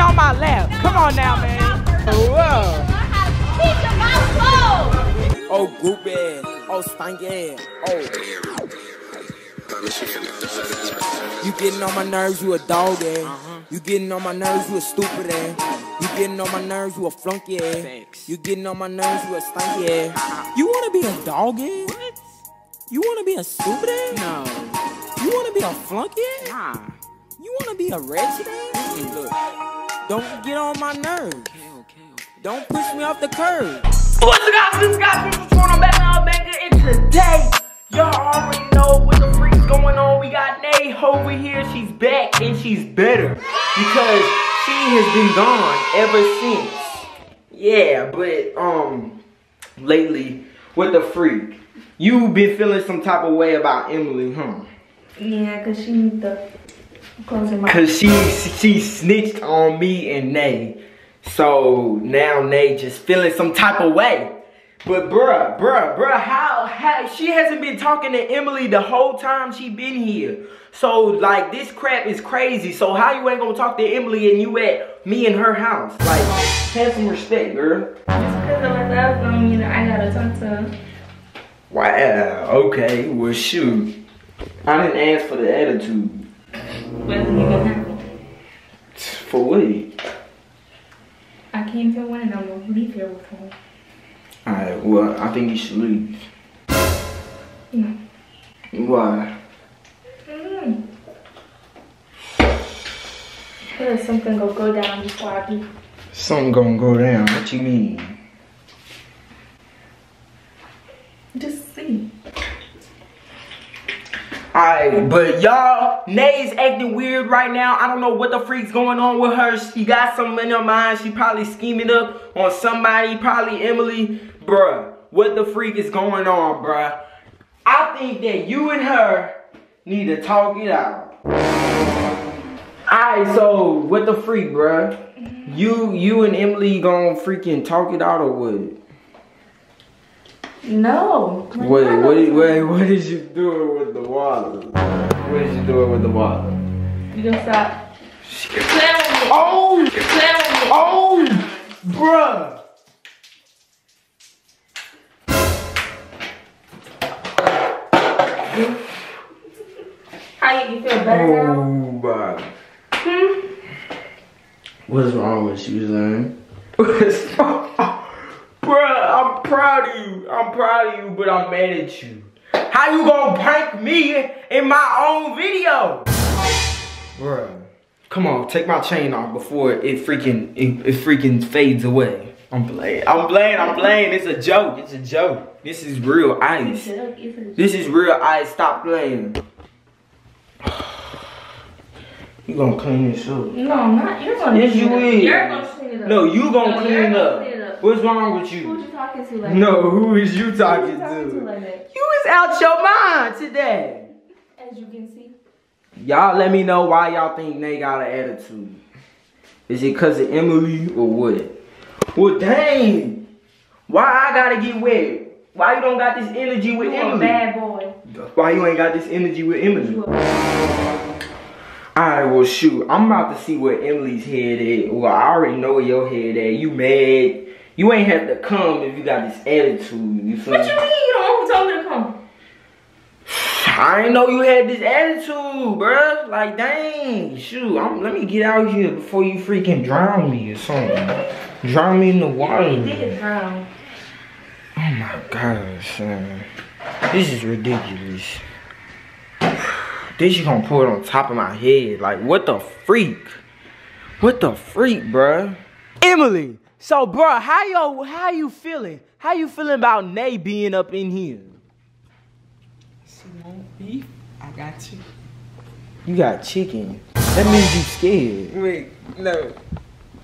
getting on my lap. Come on now, man. Whoa. Oh, groupie. Oh, stanky. Oh. You getting on my nerves, you a dog, eh? Uh-huh. You getting on my nerves, you a stupid, eh? You getting on my nerves, you a flunky, eh? Thanks. You getting on my nerves, you a stanky, eh? You wanna be a dog, eh? What? You wanna be a stupid, eh? No. You wanna be a flunky, eh? Nah. You wanna be a wretched, eh? Hey, look. Don't get on my nerves. Okay, okay, okay. Don't push me off the curb. What's up, guys? This guy from Toronto back now, Banger, and today, y'all already know what the freak's going on. We got Nay over here. She's back and she's better because she has been gone ever since. Yeah, but um, lately, what the freak? You been feeling some type of way about Emily, huh? Yeah, cause she need the close in my. Cause she she snitched on me and Nay. So now Nay just feeling some type of way. But bruh, bruh, bruh, how, how she hasn't been talking to Emily the whole time she been here. So like this crap is crazy. So how you ain't gonna talk to Emily and you at me and her house? Like, have some respect, girl. Just cause of myself don't mean that I gotta talk to her. Wow, okay, well shoot. I didn't ask for the attitude. Wasn't even happen. For what? I came here when I'm gonna leave here with her. Alright, well, I think you should leave. No. Why? Mm. Something gonna go down before I do. Something gonna go down. What you mean? Just see. Alright, but y'all, Nay's acting weird right now. I don't know what the freak's going on with her. She got something in her mind. She probably scheming up on somebody, probably Emily. Bruh, what the freak is going on, bruh? I think that you and her need to talk it out. Alright, so what the freak, bruh? You you and Emily gonna freaking talk it out or what? No. Wait, what is, wait, what is you do with the water? What did you do with the water? You gonna stop playing with me. Oh! Playing with me. Oh! Bruh! How you, you feel better now? Oh my. Hmm? What's wrong with you, son? What's wrong? Bruh, I'm proud of you. I'm proud of you, but I'm mad at you. How you gonna prank me in my own video? Bruh. Come on, take my chain off before it freaking it, it freaking fades away. I'm playing. I'm playing. I'm playing. It's a joke. It's a joke. This is real ice. This is real ice. Stop playing. You gonna clean this up? No, I'm not. You're gonna Yes, clean you is. You're gonna clean it up. No, you gonna No, clean gonna clean it up. What's wrong with Who you? you talking to like No, who is you talking you talking to to? like? You is out your mind today. As you can see. Y'all let me know why y'all think they got an attitude. Is it cause of Emily or what? Well dang. Why I gotta get wet? Why you don't got this energy with You a Emily? bad boy. Why you ain't got this energy with Emily? Alright, well shoot, I'm about to see where Emily's head at. Well, I already know where your head at. You mad. You ain't have to come if you got this attitude. You feel What me? you mean you don't tell me to come? I ain't know you had this attitude, bruh. Like, dang, shoot. I'm, let me get out here before you freaking drown me or something. Drown me in the water. You did drown. Oh my gosh, son. This is ridiculous. Then she gonna pour it on top of my head. Like, what the freak? What the freak, bruh? Emily, so bro, how yo how you feeling? How you feeling about Nay being up in here? She won't be. I got you. You got chicken. That means you scared. Wait, no.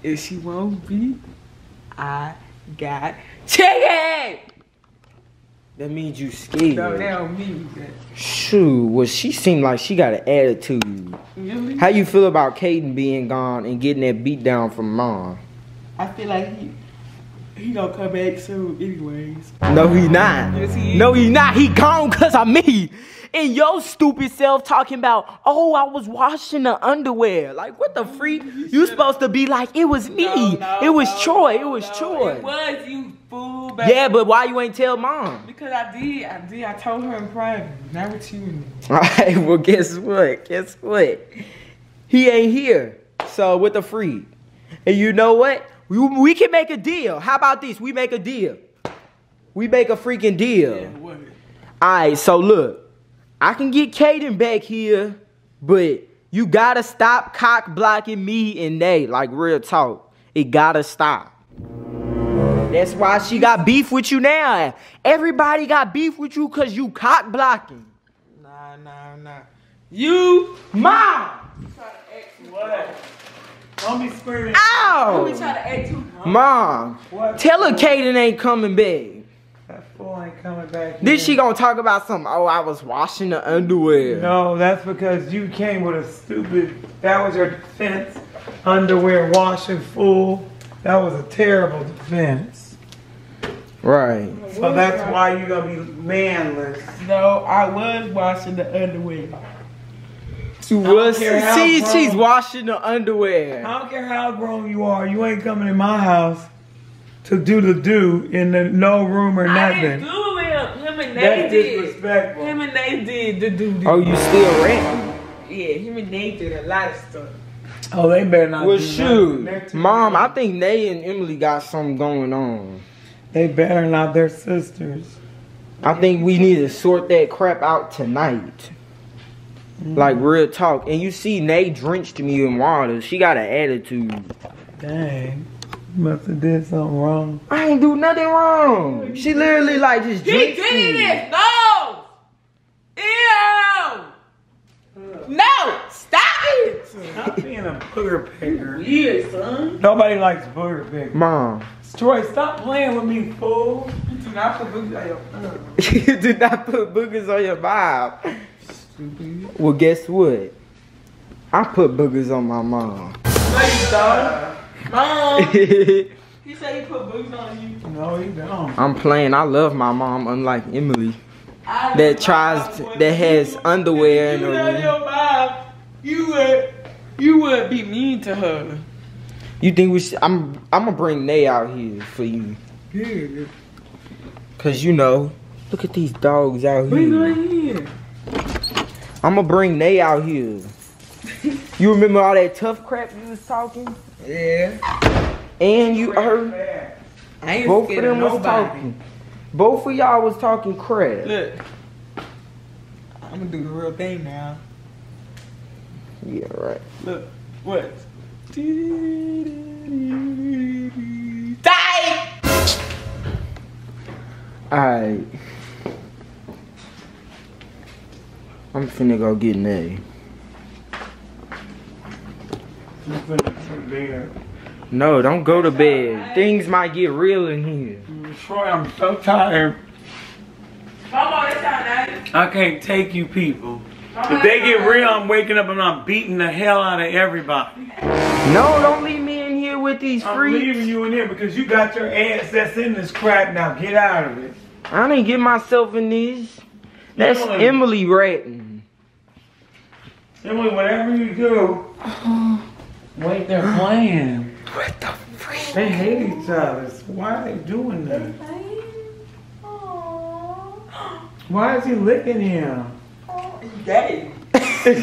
If she won't be, I got chicken. That means you scared. No, that don't mean that. Shoot, well, she seemed like she got an attitude. Really? How you feel about Caden being gone and getting that beat down from mom? I feel like he He gonna come back soon, anyways. No, he not. Yes, he. No, he not. He gone cause of me. And your stupid self talking about, oh, I was washing the underwear. Like, what the freak? You supposed to be like, it was me. No, no, it was no, Troy. it was Troy. It was you fool. Baby. Yeah, but why you ain't tell mom? Because I did, I did. I told her in private. Not with you. All right, well, guess what? Guess what? He ain't here. So, with the freak. And you know what? We, we can make a deal. How about this? We make a deal. We make a freaking deal. Yeah. Alright, so look, I can get Kaden back here, but you gotta stop cock blocking me and Nay. Like real talk. It gotta stop. That's why she got beef with you now. Everybody got beef with you cause you cock blocking. Nah, nah, nah. You Mom! what? Don't be screaming. Ow! Don't be trying to act too drunk. Mom, What? tell her Kaden ain't coming back. That fool ain't coming back. Then she gonna talk about something. Oh, I was washing the underwear. No, that's because you came with a stupid. That was your defense. Underwear washing fool. That was a terrible defense. Right. So that's why you're gonna be manless. No, I was washing the underwear. She was. care See, grown- she's washing the underwear. I don't care how grown you are. You ain't coming in my house to do the do in the no room or nothing. I didn't nothing. do it. Him and Nay That's did. disrespectful. Him and Nay did the do. Oh, you still ranting? Yeah, him and they did a lot of stuff. Oh, they better not. Well, do shoot, nothing. Mom, young. I think Nay and Emily got something going on. They better not. They're sisters. I think we need to sort that crap out tonight. Mm. Like real talk. And you see, Nay drenched me in water. She got an attitude. Dang. You must have did something wrong. I ain't do nothing wrong. She literally like just He drenched did it! No! Ew! No! Stop it! Stop being a booger picker. Weird, son. Nobody likes booger pickers. Mom, Troy, stop playing with me, fool. You do not put boogers on your you did not put boogers on your bob. Well, guess what? I put boogers on my mom. No, you don't. Mom! I'm He said he put boots on you. No, you don't. I'm playing. I love my mom, unlike Emily. I That tries to- that has You- underwear in you her know room. your mom. You would, you would be mean to her. You think we should? I'm. I'm gonna bring Nay out here for you, Good. cause you know. Look at these dogs out What you here. doing here? I'm gonna bring Nay out here. You remember all that tough crap you was talking? Yeah. And you heard I ain't both of them was nobody. talking. Both of y'all was talking crap. Look. I'm gonna do the real thing now. Yeah, right. Look. What? Die! Alright. I'm finna go get Nay. You finna sit there. No, don't go to bed. Things might get real in here. Troy, I'm so tired. Mama, that's not nice. I can't take you people. If they get real, I'm waking up and I'm beating the hell out of everybody. No, don't leave me in here with these freaks. I'm leaving you in here because you got your ass that's in this crap now. Get out of it. I didn't get myself in these. That's Emily. Emily ratting. Emily, whatever you do, uh-huh. wait, they're playing. What the freak? They hate each other. Why are they doing that? Why is he licking him? Daddy. They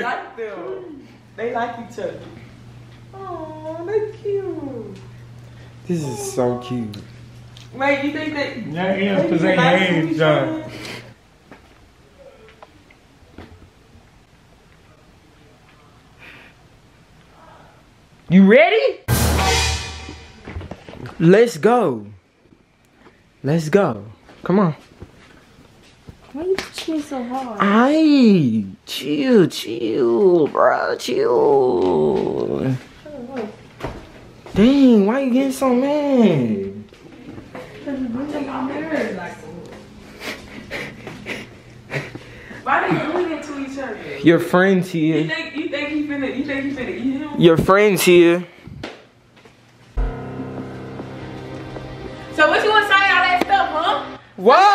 like them. They like each other. Oh, they're cute. This is so cute. Wait, you think they? Yeah, yeah, because they hate each other. You ready? Let's go. Let's go. Come on. Why you push me so hard? Aye, chill, chill, bro, chill. Dang, why you getting so mad? Why they doing it to each other? Your friends here finna, you think you finna eat him? Your friend's here. So what you want to say all that stuff, huh? What?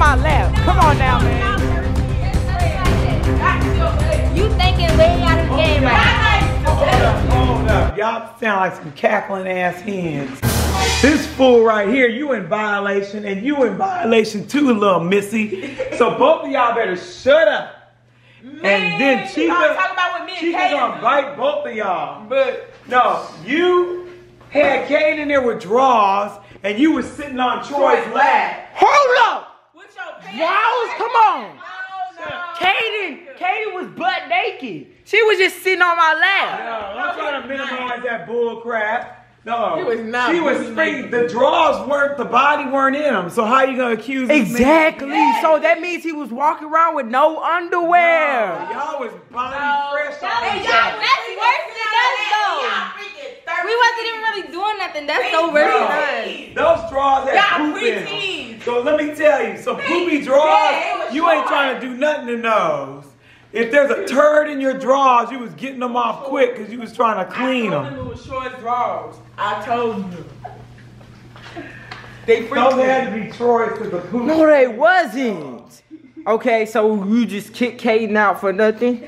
On my lap. Come on now, man. You thinking way out of the game right now. Hold up, up. Y'all sound like some cackling ass hens. This fool right here, you in violation, and you in violation too, little missy. So both of y'all better shut up. and then she you gonna, about what me and gonna bite both of y'all. But No, you had Kate in there with draws, and you was sitting on Troy's lap. Hold up. What's your pants? Wows, come on. No, no. Kaden, Kaden was butt naked. She was just sitting on my lap. No, don't trying to minimize that bull crap. No, He was not She was really free. naked. The drawers weren't. The body weren't in them. So how are you gonna accuse? this man? Exactly. So that means he was walking around with no No, underwear. y'all was body No. fresh. That all is the time. that's worse than us though. We wasn't even really doing nothing. That's so worse than us. Those drawers had Y'all poop in them. Preteens. So let me tell you, some poopy drawers, Yeah, it was you ain't trying to do nothing in those. If there's a turd in your drawers, you was getting them off quick because you was trying to clean I told them. them it was short draws. I told you. They Those freaking had to be Troy's because the poop. No, they wasn't. Okay, so you just kicked Kaden out for nothing?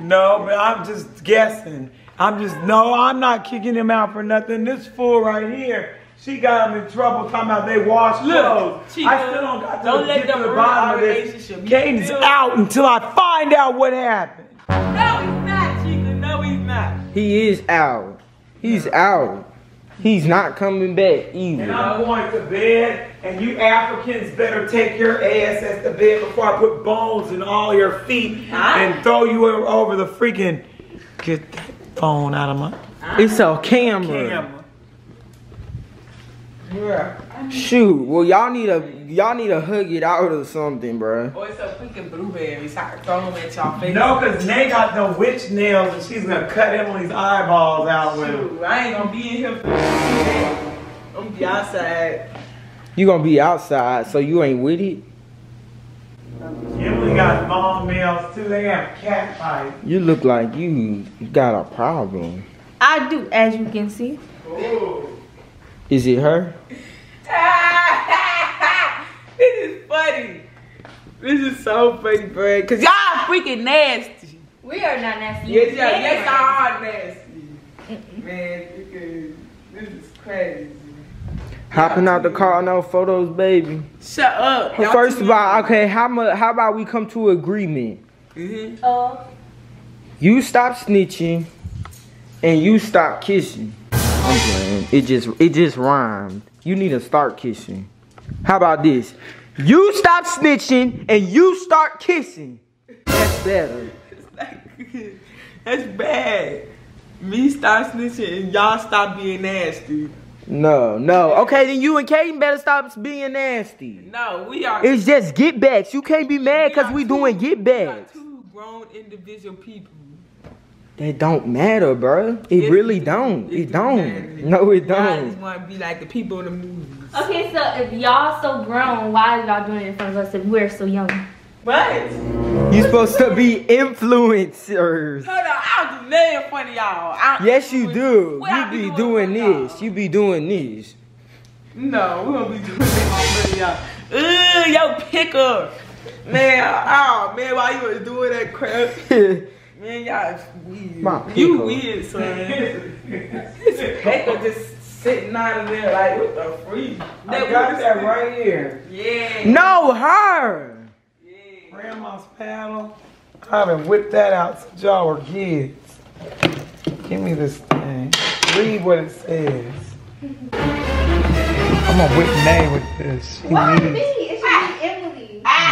No, but I'm just guessing. I'm just no, I'm not kicking him out for nothing. This fool right here, she got him in trouble talking about they wash Look, clothes. Chica, I still don't got to don't get them to the bottom of this. relationship. You Caden's still- out until I find out what happened. No, he's not, Chica. No, he's not. He is out. He's out. He's not coming back And either. I'm going to bed, and you Africans better take your ass at the bed before I put bones in all your feet and throw you over the freaking. Get that phone out of my It's a camera. camera. Yeah. Shoot. Well, y'all need to y'all need to hug it out or something, bro. Oh, Boy, it's a freaking blueberries. I throw them at y'all face. No, because Nay got the witch nails, and she's gonna cut Emily's eyeballs out with them. Shoot, I ain't gonna be in here for that. I'm gonna be outside. You gonna be outside, so you ain't with it. Emily got long nails too. They have cat fight. You look like you got a problem. I do, as you can see. Is it her? this is funny. This is so funny, bro. Cause y'all freaking nasty. We are not nasty. Yes, y'all, yes, y'all are nasty. Man, because this is crazy. Hopping out the car, no photos, baby. Shut up. Well, First of all, okay, how much? How about we come to agreement? Mm-hmm. Uh, You stop snitching, and you stop kissing. I'm playing. It just it just rhymed. You need to start kissing. How about this? You stop snitching and you start kissing. That's better. That's bad. Me stop snitching and y'all stop being nasty. No, no. Okay, then you and Kaden better stop being nasty. No, we are. It's just get backs. You can't be mad because are we two- doing get we backs. two grown individual people. That don't matter, bro. It Yes, really it do. don't. It It do don't. matter. No, it Y'all just don't. want to be like the people in the movies. okay, so if y'all so grown, why are y'all doing it in front of us if we're so young? What? You supposed to be influencers. Hold on, I don't do nothing in front of y'all. I don't Yes, you do. What You be be doing doing this. You be doing this. No, we don't be doing this in front of y'all. Ugh, yo, picker. Man, oh man, why you doing that crap? Man, y'all is weird. My you pickle. weird, son. this picker just sitting out of there like, what the freak? I got that right here. Yeah. no, her. Yeah. Grandma's paddle. I haven't whipped that out since y'all were kids. Give me this thing. Read what it says. I'm gonna whip Nay with this. She Why me? needs.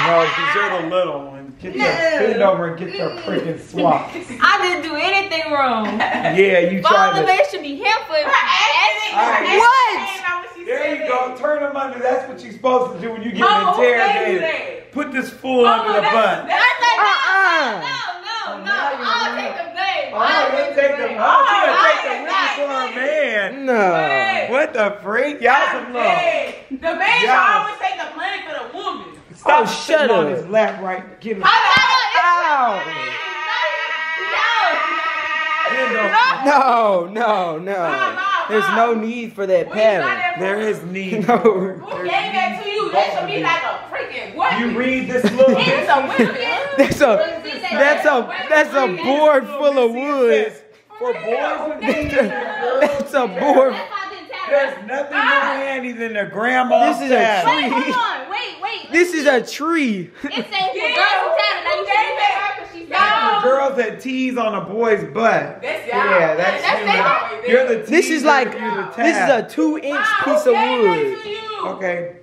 It should be Emily. No, because you're the little one. Get your bend over and get your freaking swap. I didn't do anything wrong. Yeah, you All tried the to. way should be him for What? There you go. Turn them under. That's what you're supposed to do when you get Oh, who gave interrogated. that? Put this fool under the that's- butt. that's- I Uh-uh. no, no, oh, no, no, no. I'll take the blame. Oh, I'll you take the take Oh, she gonna Oh, take the women for a man. No. What the freak? Y'all some love. The man should always take the blame for the woman. Stop Oh, shut sitting on up. his lap right. Give him. Ow. No, no, no. There's no need for that pattern. There is need. No. Who gave that to you? That should be like a freaking what? You read this little It's a women. That's a that's a that's a board full of wood. For boys and men. That's a board. There's nothing more ah. handy than the grandma This is a tree. This is a tree. It says for girls who tatted. Now you should do her because she's For tatted. girls that tease on a boy's butt. That's y'all. Yeah, that's, That's you. y'all. You're the This is teaser, like the this is a two inch Wow, piece of wood. Okay.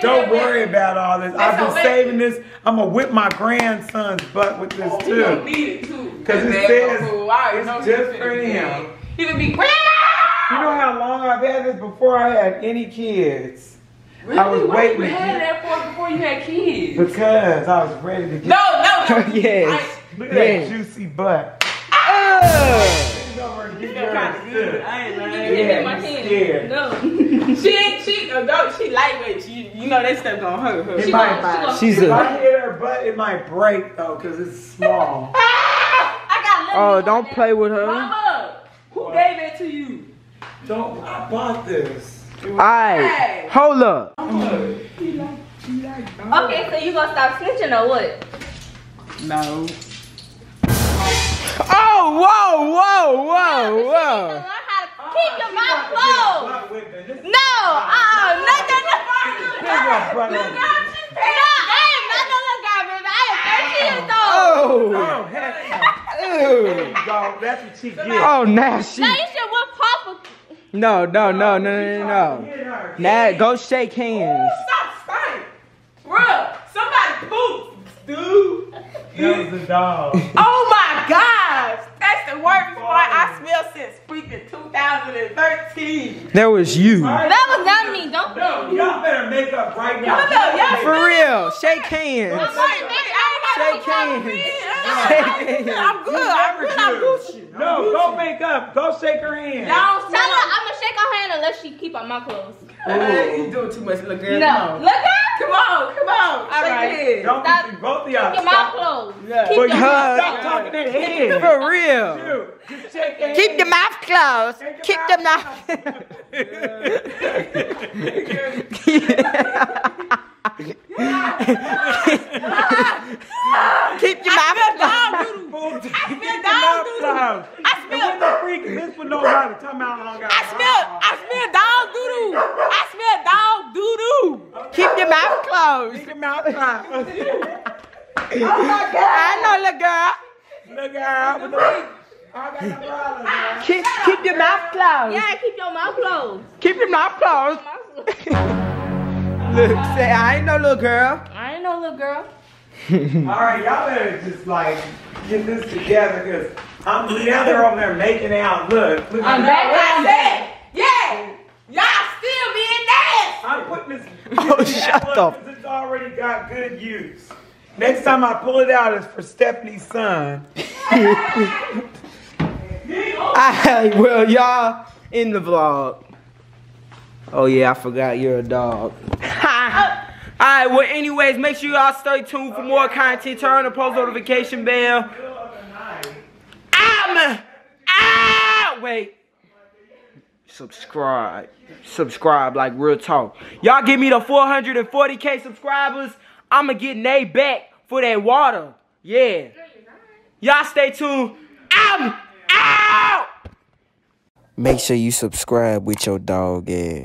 Don't worry back? about all this. That's I've been way- saving this. I'm gonna whip my grandson's butt with this Oh, too. need it too. 'Cause it That says fool, I it's know just finna for him. He gonna be grandma. You know how long I've had this before I had any kids? Really? I was What waiting You to had that for before you had kids. Because I was ready to get. No, no, no. Yes. Look at Yes. that juicy butt. Ugh. Bend over and get Feel yours, kinda good. too. I ain't lying. You can my Yeah, hand. scared. No. She, she, uh, no, she lightweight. She, you know that stuff gonna hurt her. It She might- gonna- she gonna- She's If a I hit her butt, it might break though, cause it's small. I got Oh, don't play with her. Mama, who gave it to you? Don't. I bought this. It was- Alright, hold up. Okay, so you gonna stop snitching or what? No. Oh, whoa, whoa, whoa, You need to whoa. learn how to keep your mouth about to get a closed. butt whipping. This- No, uh, no, no, no. There's no No, I am not no little guy, baby. I am 13 years old. Oh, Oh, heck ew. you. That's what she gets. Oh, now she. Now you should whip Papa. No, no, no, oh, no, no, no. Hit her. Now go shake hands. Stop stinking. Bruh, somebody poop, dude. That was the dog. Oh my gosh. That's the worst part I smell since freaking 2013. That was you. That was not me. Don't. No, y'all better make up right now. Hold up, y'all. For real, shake hands. Wait, wait, I ain't Shake got no hands. problem. Shake hands. I'm good. I'm good. I'm Gucci. No, go make up. Go shake her hand. Y'all Tell her I'm gonna shake her hand unless she keep her mouth closed. Hey, you doing too much, little girl. No, Come look at Come on, come on. All Shake right. hands. Don't Stop. be, both of y'all your mouth stop. closed. Yeah. Keep But your you Huh? stop talking that head. For real. Dude, just shake that Keep hand. the mouth closed. Keep the mouth. Keep your mouth closed. Fool, keep smell the dog mouth doo-doo. closed. I And smell- when the freak, this one knows how to come out on I smell, I smell dog doo doo. I smell dog doo doo. Keep your mouth closed. Keep your mouth closed. oh my God. I know, little girl. Look out. with the- I got no problem, man. Keep, keep your mouth closed. Yeah, keep your mouth closed. Keep your mouth closed. Look, say I ain't no little girl. I ain't no little girl. All right, y'all better just like get this together because I'm now they're over there making out. Look, look. I'm back what I. Yeah. Y'all still being nasty. I'm putting this. Oh, in shut that up. one 'cause It's already got good use. Next time I pull it out, it's for Stephanie's son. Alright, well, y'all in the vlog. Oh, yeah, I forgot you're a dog. Alright, well, anyways, make sure y'all stay tuned for oh, more content. Turn on the post notification bell. I'm. Wait. Subscribe. Subscribe, like real talk. Y'all give me the 440k subscribers. I'ma get Nay back for that water. Yeah. Y'all stay tuned. I'm out. Make sure you subscribe with your dog ass.